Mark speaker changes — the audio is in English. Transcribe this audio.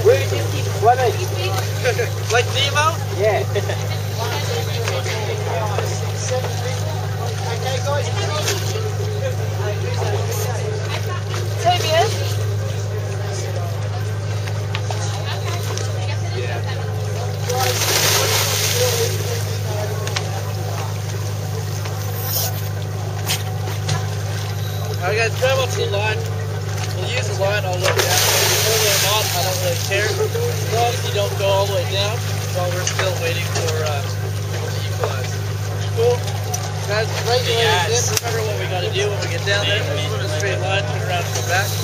Speaker 1: Where did you keep swimming?
Speaker 2: like Nemo?
Speaker 1: Yeah.
Speaker 3: Tobias?
Speaker 2: I got to the line. Down while we're still waiting for uh, the equalize. Cool? Guys, regulate yes. Remember what we got to do when we get down there. Put a straight line, turn around, come back.